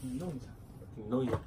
你弄一下，你弄一下。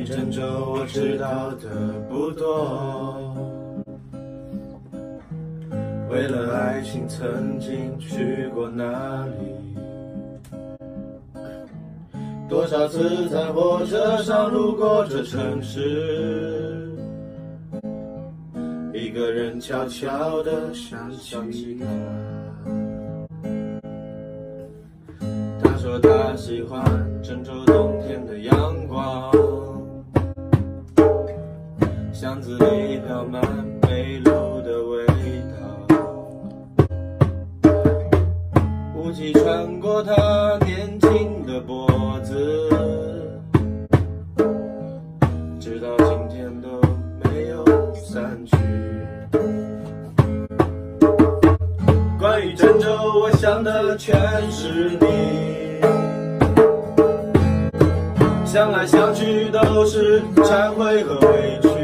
关于郑州，我知道的不多。为了爱情，曾经去过哪里？多少次在火车上路过这城市，一个人悄悄地想起他。他说他喜欢郑州冬天的阳光，巷子里飘满煤炉的味道，雾气穿过他年轻的脖子，直到今天都没有散去。关于郑州，我想的全是你。想来想去都是忏悔和委屈。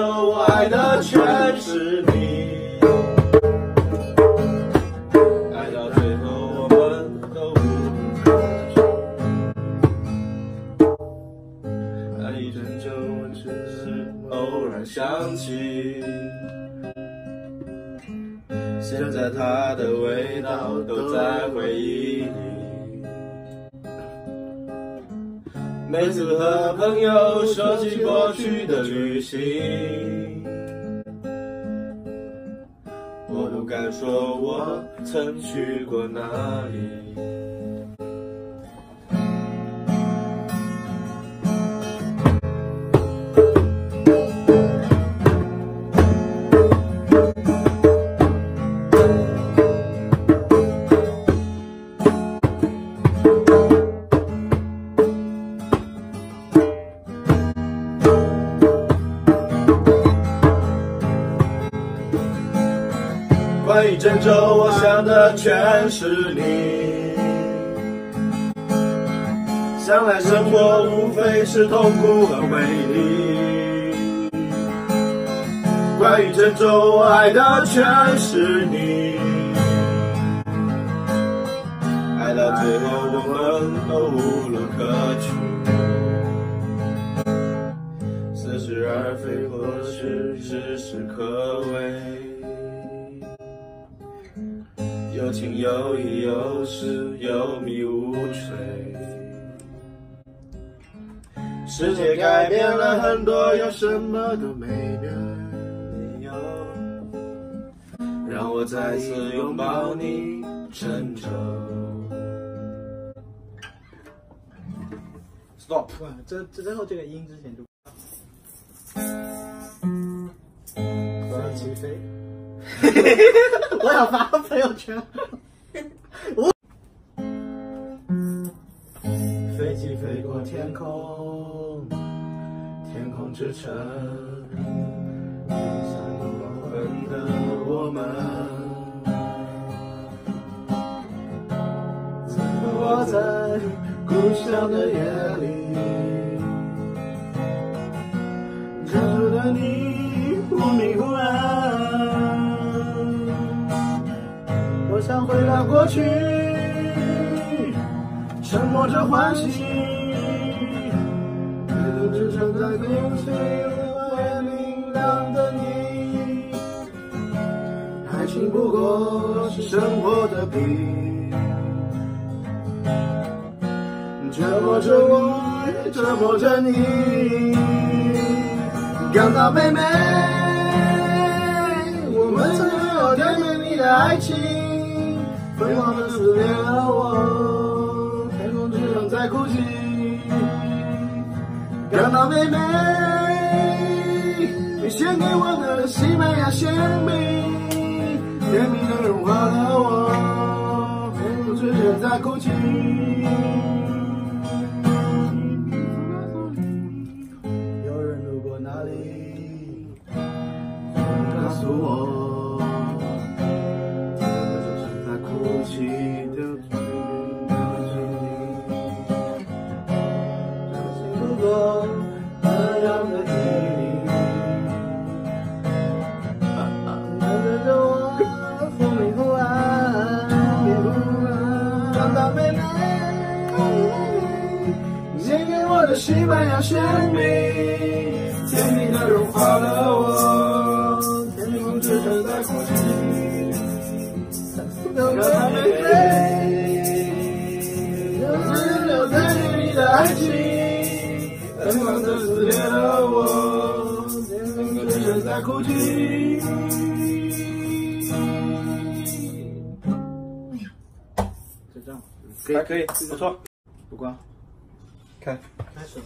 我爱的全是你。爱到最后，我们都无可救。爱一郑州，我只是偶然想起。现在它的味道都在回忆里。每次和朋友说起过去的旅行，我不敢说我曾去过哪里。是你。想来生活无非是痛苦和美丽。关于郑州，我爱的全是你。爱到最后，我们都无路可去。似是而非，或许只是可畏。有情有义，有时有迷无垂。世界改变了很多，有什么都没变。有，让我再次拥抱你，郑州。stop。哇，这这最后这个音之前就。飞起飞，我想发个朋友圈。我飞机飞过天空，天空之城，天上有黄昏的我们。我在故乡的夜里，专注的你忽明忽暗。想回到过去，沉默着欢喜，你只存在空气会明亮的你。爱情不过是生活的病。折磨着我，也折磨着你。感到妹妹，我们曾拥有甜蜜蜜的爱情，疯狂的思念了我，天空之城在哭泣。感到妹妹，你献给我的西班牙香槟，甜蜜的融化了我，天空之城在哭泣。的西班牙旋律，甜蜜的融化了我，天空之城在哭泣，让它玫瑰，只留在你的爱情，疯狂的撕裂了我，天空之城在哭泣。就这样，可以可以，不错，不关。看开始。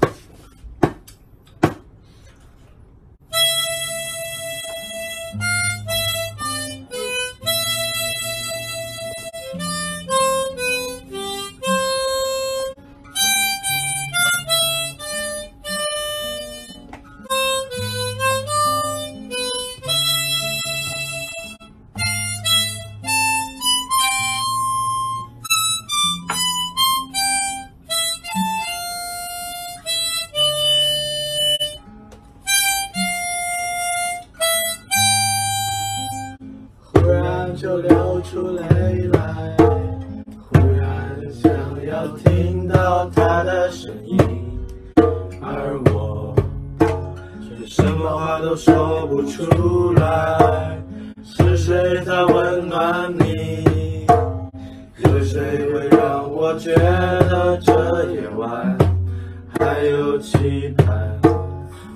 是谁在温暖你？有谁会让我觉得这夜晚还有期盼？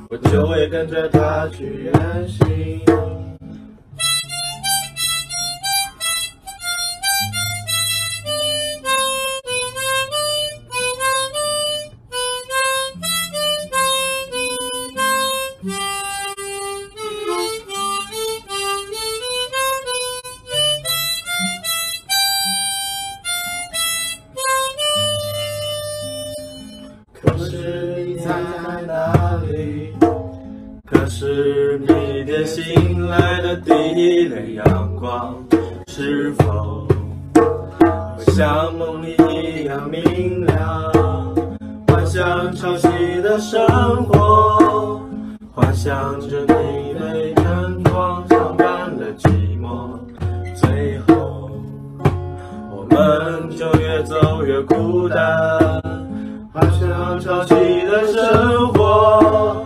我就会跟着他去远行。生活，幻想着你被阳光伤感了寂寞，最后我们就越走越孤单。幻想潮汐的生活，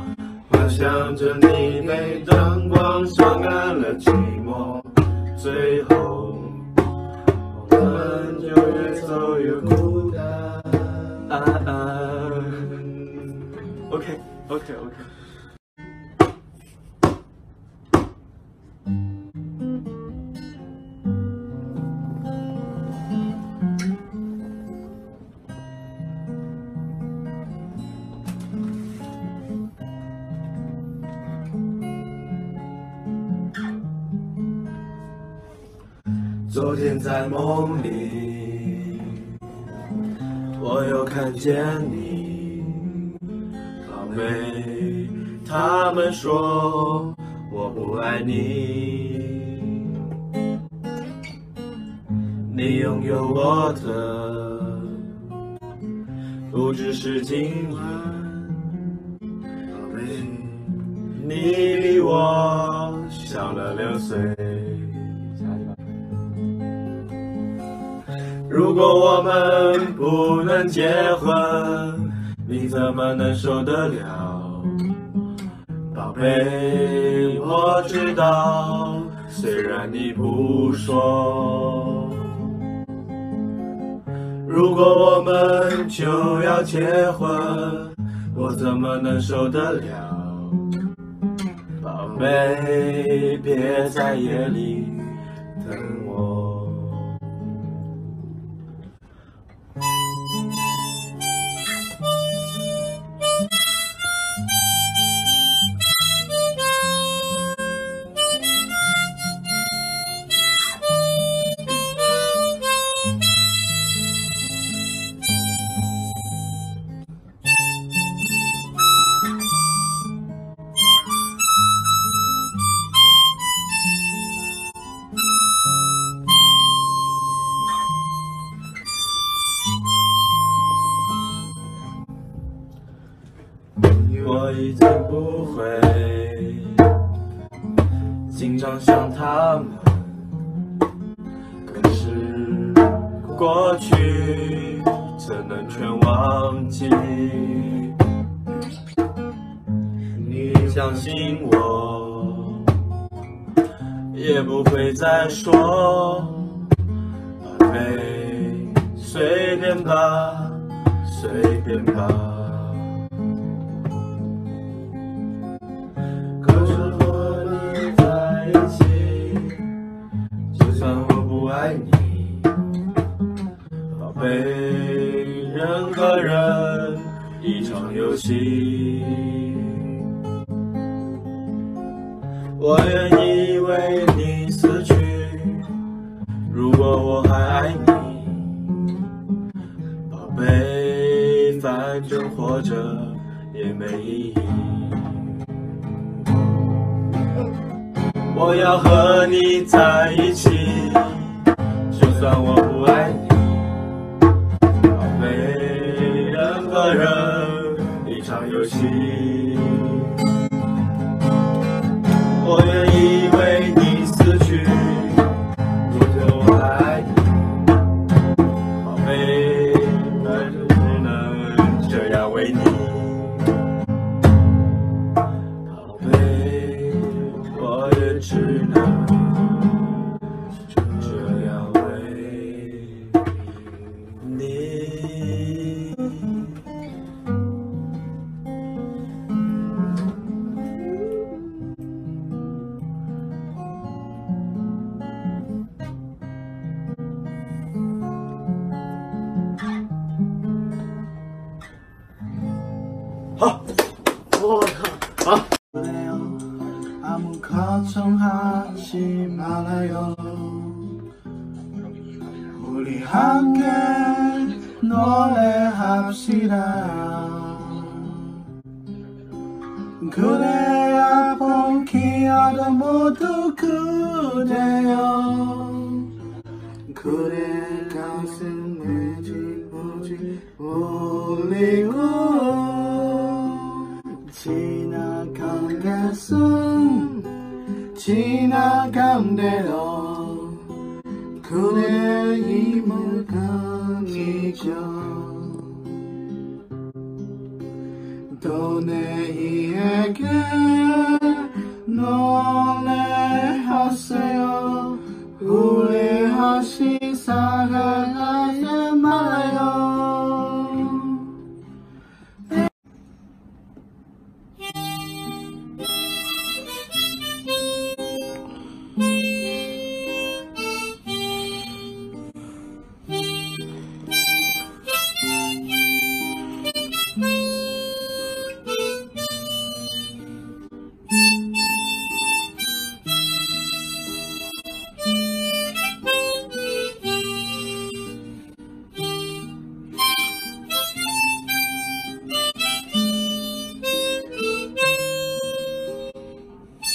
幻想着你被灯光伤感了寂寞，最后，OK OK。昨天在梦里，我又看见你，宝贝。他们说我不爱你，你拥有我的，不只是今晚，宝贝。你比我小了六岁。如果我们不能结婚，你怎么能受得了？宝贝，我知道，虽然你不说。如果我们就要结婚，我怎么能受得了？宝贝，别在夜里等我。会经常想他们，可是过去怎能全忘记？你相信我，也不会再说，宝贝，随便吧，随便吧。场游戏。我愿意为你死去，如果我还爱你，宝贝，反正活着也没意义。我要和你在一起，就算我不爱你，宝贝，任何人场游戏。 우리 함께 노래합시다. 그래야 포기하다 모두 그대여. 그래 가슴에 지부지 울리고 지나간 가슴 지나간 대로 그대 힘을 감이죠 또 내에게 노래하세요 후회하시 사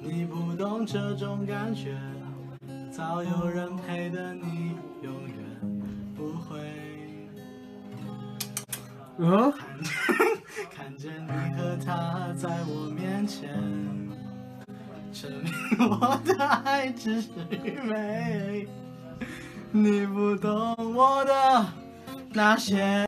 你不懂这种感觉，早有人陪的你，永远不会。嗯，看见你和他在我面前，证明我的爱只是愚昧。你不懂我的那些。